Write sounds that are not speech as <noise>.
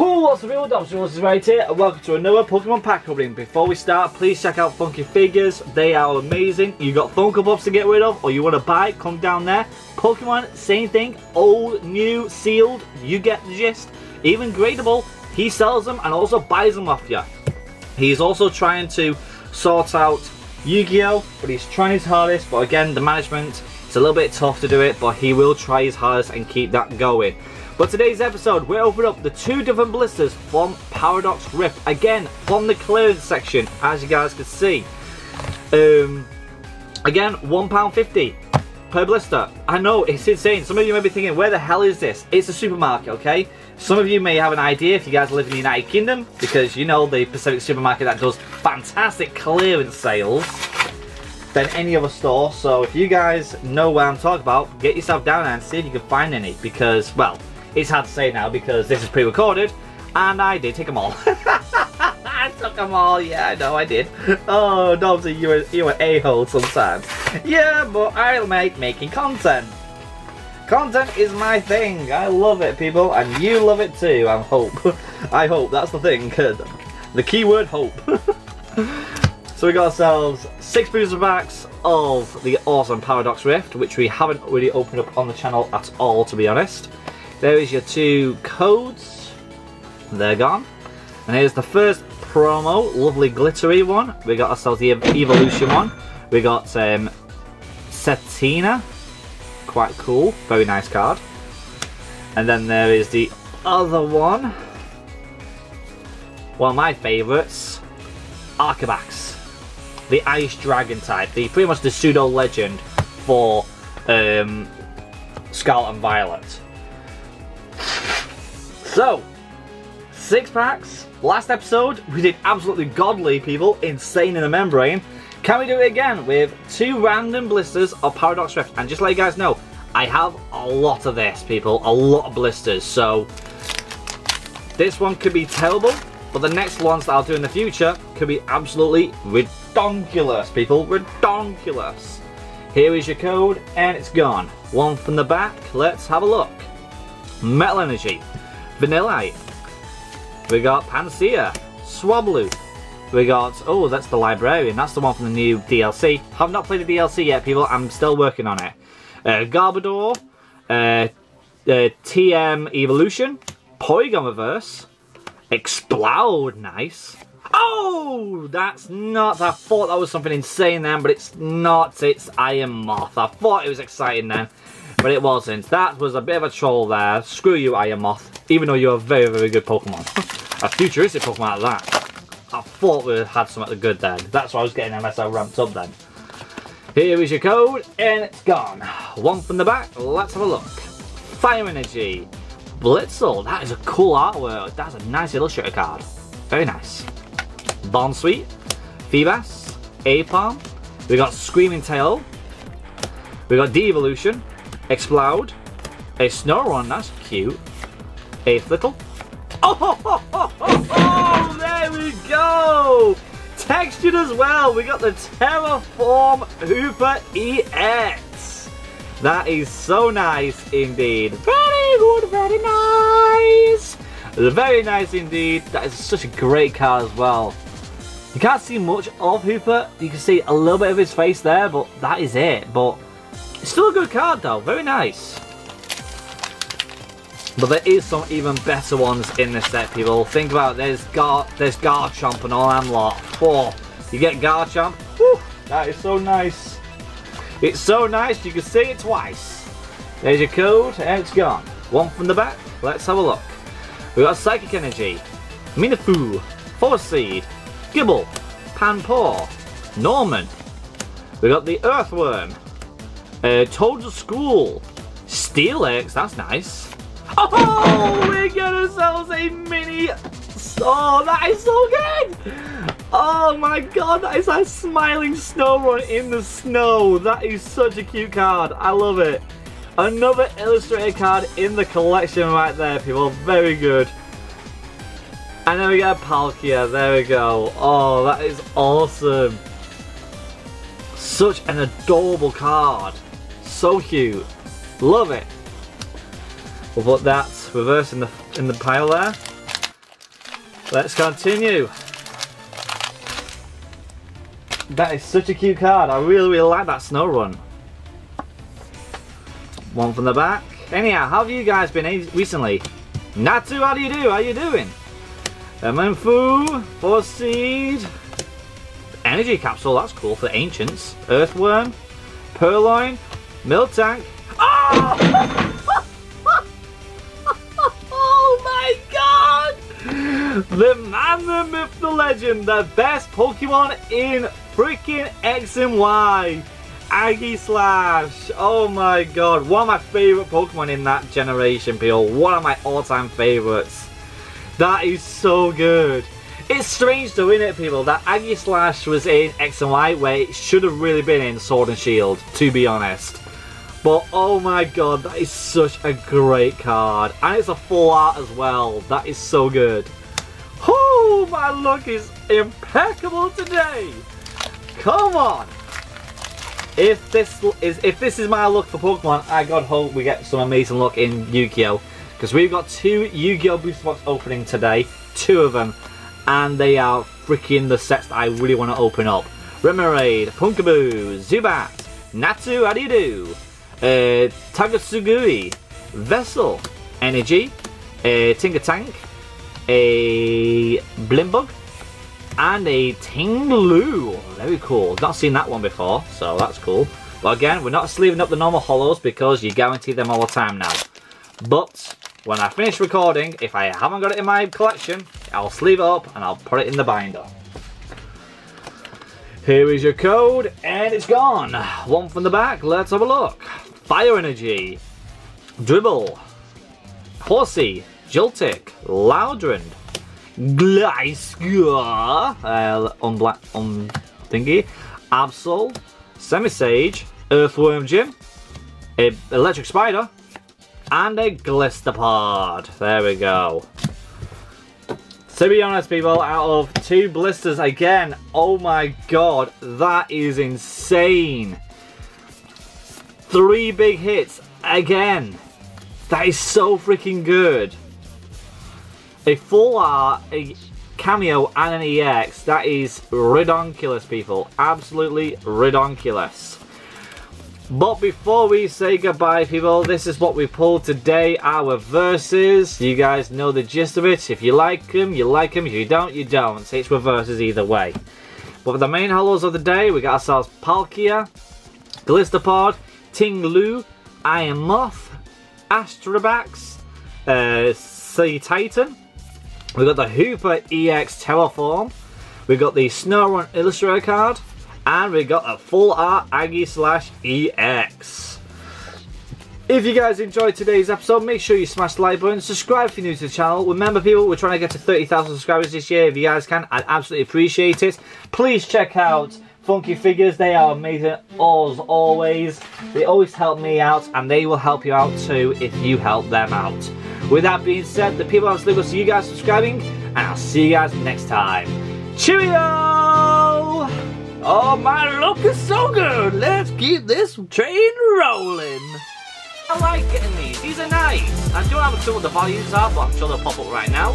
What's the real Dobson is right here and welcome to another Pokemon pack opening. Before we start, please check out Funky Figures. They are amazing. You got Funko Pops to get rid of or you want to buy, come down there. Pokemon, same thing, old, new, sealed, you get the gist. Even gradable, he sells them and also buys them off you. He's also trying to sort out Yu-Gi-Oh! But he's trying his hardest, but again, the management, it's a little bit tough to do it, but he will try his hardest and keep that going. But today's episode, we open up the two different blisters from Paradox Rift. Again, from the clearance section, as you guys can see. Um, again, £1.50 per blister. I know, it's insane. Some of you may be thinking, where the hell is this? It's a supermarket, okay? Some of you may have an idea if you guys live in the United Kingdom, because you know the Pacific supermarket that does fantastic clearance sales than any other store. So if you guys know what I'm talking about, get yourself down there and see if you can find any, because, well, it's hard to say now because this is pre-recorded, and I did take them all. <laughs> I took them all, yeah, I know I did. Oh, Dobsy, you were, you were a-hole sometimes. Yeah, but I like making content. Content is my thing. I love it, people, and you love it too, I hope. <laughs> I hope, that's the thing. <laughs> The keyword hope. so we got ourselves six booster packs of the awesome Paradox Rift, which we haven't really opened up on the channel at all, to be honest. There is your two codes. They're gone. And here's the first promo, lovely glittery one. We got ourselves the Evolution one. We got um, Cetitan, quite cool, very nice card. And then there is the other one. One of my favourites, Arctibax, the Ice Dragon type, the pretty much the pseudo legend for um, Scarlet and Violet. So, six packs. Last episode, we did absolutely godly, people. Insane in the membrane. Can we do it again with two random blisters of Paradox Rift? And just let you guys know, I have a lot of this, people. A lot of blisters. So, this one could be terrible. But the next ones that I'll do in the future could be absolutely redonkulous, people. Redonkulous. Here is your code, and it's gone. One from the back. Let's have a look. Metal Energy. Vanillite. We got Pansear, Swablu. We got, oh, that's the Librarian. That's the one from the new DLC. Have not played the DLC yet, people. I'm still working on it. Uh, Garbodor, uh, uh, TM Evolution, Porygon Reverse, Explode, nice. Oh, that's not, I thought that was something insane then, but it's not, it's Iron Moth. I thought it was exciting then but it wasn't. That was a bit of a troll there. Screw you, Iron Moth, even though you're a very, very good Pokemon. <laughs> a futuristic Pokemon at that. I thought we had something good then. That's why I was getting MSL ramped up then. Here is your code, and it's gone. One from the back, let's have a look. Fire Energy, Blitzle, that is a cool artwork. That's a nice illustrator card. Very nice. Bounsweet, Feebas, Aipom, we got Screaming Tail, we got De-Evolution, Explode. A Snorunt, that's cute. A Flickle. Oh, oh, oh, oh, there we go! Textured as well, we got the Terraform Hoopa EX. That is so nice indeed. Very good, very nice. Very nice indeed. That is such a great card as well. You can't see much of Hoopa. You can see a little bit of his face there, but that is it. But Still a good card though, very nice. But there is some even better ones in this set, people. Think about it, there's Gar there's Garchomp and all them lot. Four. You get Garchomp. Whew, that is so nice. It's so nice you can see it twice. There's your code and it's gone. One from the back. Let's have a look. We got Psychic Energy, Minafu, Force Seed, Gibble, Panpour, Norman. We got the Earthworm, uh, Toad's School. Steelix, that's nice. Oh, we get ourselves a mini. Oh, that is so good. Oh my god, that is a smiling Snorunt in the snow. That is such a cute card. I love it. Another illustrated card in the collection right there, people. Very good. And then we get a Palkia. There we go. Oh, that is awesome. Such an adorable card. So cute. Love it. We'll put that reverse in the in the pile there. Let's continue. That is such a cute card. I really, really like that Snorunt. One from the back. Anyhow, how have you guys been recently? Natu, how do you do? How you doing? Emanfu, Force Seed, Energy Capsule, that's cool for Ancients. Earthworm, Purrloin, Miltank. Oh! <laughs> oh my god! The man, the myth, the legend, the best Pokemon in freaking X and Y. Aegislash. Oh my god. One of my favourite Pokemon in that generation, people. One of my all-time favourites. That is so good. It's strange though, isn't it, people, that Aegislash was in X and Y where it should have really been in Sword and Shield, to be honest. But oh my god, that is such a great card. And it's a full art as well. That is so good. Oh, my luck is impeccable today. Come on. If this is if this is my luck for Pokemon, I God hope we get some amazing luck in Yu-Gi-Oh! Because we've got two Yu-Gi-Oh! booster box opening today, two of them, and they are freaking the sets that I really want to open up. Remoraid, Pumpkaboo, Zubat, Natu, how do you do? Uh, Tagasugui, Vessel, Energy, a Tinkatink, a Blipbug, and a Ting-Lu. Very cool. Not seen that one before, so that's cool. But again, we're not sleeving up the normal hollows because you guarantee them all the time now. But when I finish recording, if I haven't got it in my collection, I'll sleeve it up and I'll put it in the binder. Here is your code, and it's gone. One from the back, let's have a look. Fire Energy, Dribble, Horsey, Joltik, Loudred, Gliscor, uh, on black, on thingy, Absol, Simisage, Earthworm Jim, a Electric Spider, and a Golisopod. There we go. To be honest, people, out of two blisters again, oh my god, that is insane. Three big hits again. That is so freaking good a full art, a cameo, and an EX. That is redonkulous, people. Absolutely redonkulous. But before we say goodbye, people, this is what we pulled today. Our verses. You guys know the gist of it. If you like them, you like them. If you don't, you don't. It's reverses either way. But for the main hollows of the day, we got ourselves Palkia, Golisopod, Ting-Lu, Iron Moth, Arctibax, uh, Cetitan, We've got the Hoopa EX Terraform. We've got the Snorunt Illustrator card. And we've got a full art Aegislash EX. If you guys enjoyed today's episode, make sure you smash the like button, subscribe if you're new to the channel. Remember people, we're trying to get to 30,000 subscribers this year. If you guys can, I'd absolutely appreciate it. Please check out Funky Figures, they are amazing as always. They always help me out and they will help you out too if you help them out. With that being said, the people on will see you guys subscribing, and I'll see you guys next time. Cheerio! Oh, my luck is so good. Let's keep this train rolling. I like getting these. These are nice. I don't have a clue what the volumes are, but I'm sure they'll pop up right now.